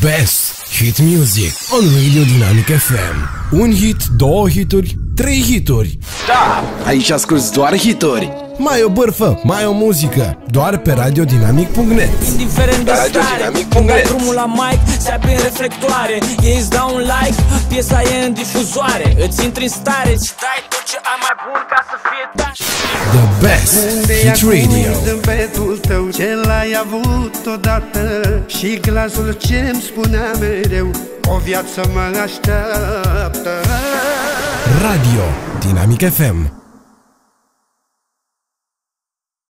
best hit music on Radio Dynamic FM. Un hit, două hituri, trei hituri. Da, aici asculti doar hituri. Mai o bârfă, mai o muzică, doar pe radiodynamic.net. Indiferent de stare Radiodynamic.net. Când dai drumul la mic, se aprind reflectoare Ei îți dau un like, piesa e în difuzoare Îți intri în stare și dai The best hit radio. zâmbetul tău ce l-ai avut odată Și glasul ce-mi spunea mereu O viață mă așteaptă Radio Dynamic FM.